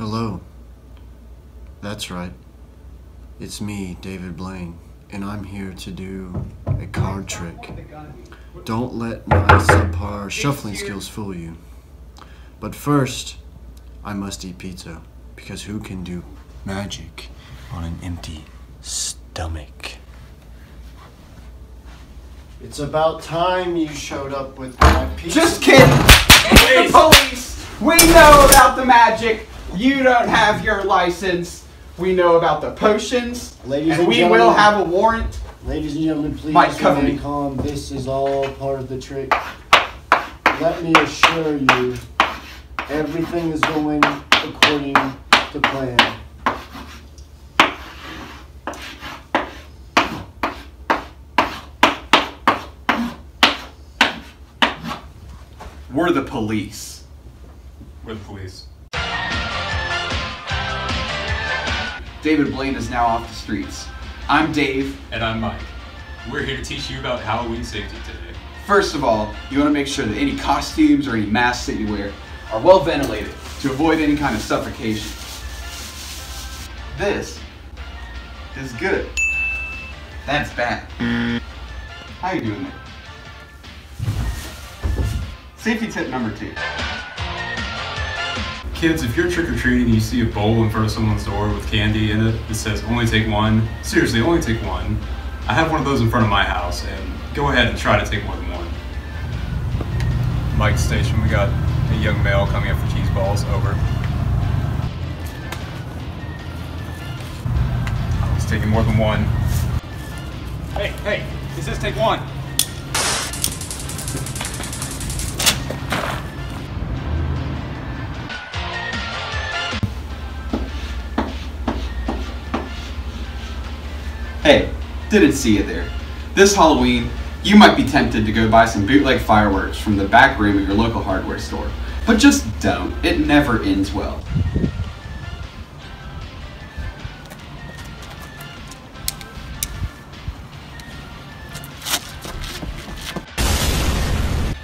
Hello. That's right. It's me, David Blaine, and I'm here to do a card trick. Don't let my subpar shuffling skills fool you. But first, I must eat pizza, because who can do magic on an empty stomach? It's about time you showed up with my pizza. Just kidding! It's the police! We know about the magic! You don't have your license. We know about the potions. Ladies and and we gentlemen. will have a warrant. Ladies and gentlemen, please Mike, cover remain me. calm. This is all part of the trick. Let me assure you, everything is going according to plan. We're the police. We're the police. David Blaine is now off the streets. I'm Dave. And I'm Mike. We're here to teach you about Halloween safety today. First of all, you want to make sure that any costumes or any masks that you wear are well ventilated to avoid any kind of suffocation. This is good. That's bad. How you doing there? Safety tip number two. Kids, if you're trick or treating and you see a bowl in front of someone's door with candy in it that says only take one, seriously, only take one. I have one of those in front of my house, and go ahead and try to take more than one. Mike's Station, we got a young male coming up for cheese balls. Over. He's taking more than one. Hey, hey, he says take one. Hey, didn't see you there. This Halloween, you might be tempted to go buy some bootleg fireworks from the back room of your local hardware store. But just don't. It never ends well.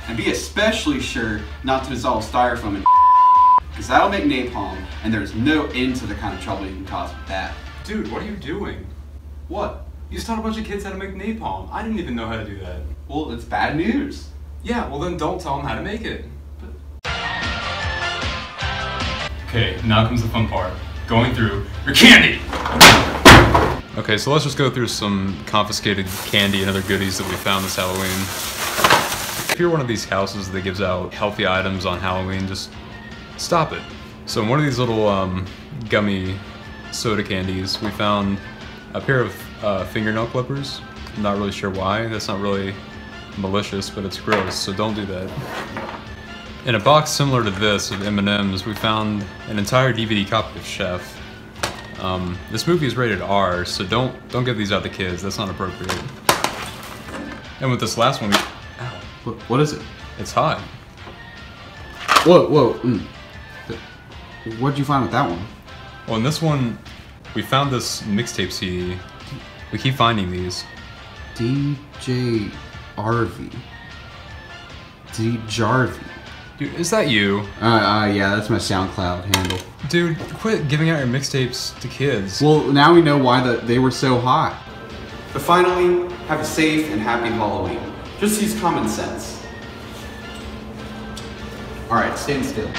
And be especially sure not to dissolve styrofoam in because that'll make napalm, and there's no end to the kind of trouble you can cause with that. Dude, what are you doing? What? You just taught a bunch of kids how to make napalm. I didn't even know how to do that. Well, it's bad news. Yeah, well then don't tell them how to make it. But... Okay, now comes the fun part. Going through your candy! Okay, so let's just go through some confiscated candy and other goodies that we found this Halloween. If you're one of these houses that gives out healthy items on Halloween, just stop it. So in one of these little um, gummy soda candies, we found a pair of uh, fingernail clippers. I'm not really sure why. That's not really malicious, but it's gross, so don't do that. In a box similar to this of M&Ms, we found an entire DVD copy of Chef. Um, this movie is rated R, so don't don't give these out to kids. That's not appropriate. And with this last one, we, ow, What, what is it? it's hot. Whoa, whoa. Mm. What'd you find with that one? Well, in this one, we found this mixtape CD. We keep finding these. DJ RV. D Jarvie. Dude, is that you? Uh, uh, yeah, that's my SoundCloud handle. Dude, quit giving out your mixtapes to kids. Well, now we know why the, they were so hot. But finally, have a safe and happy Halloween. Just use common sense. Alright, stand still.